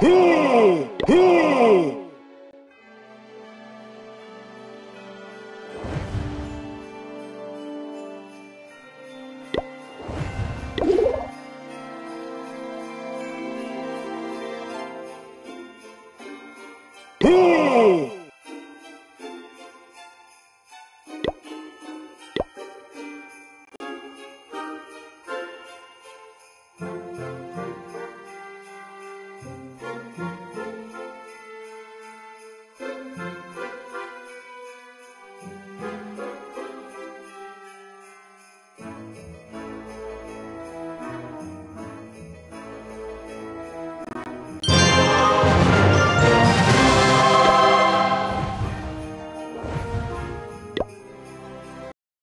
Boom!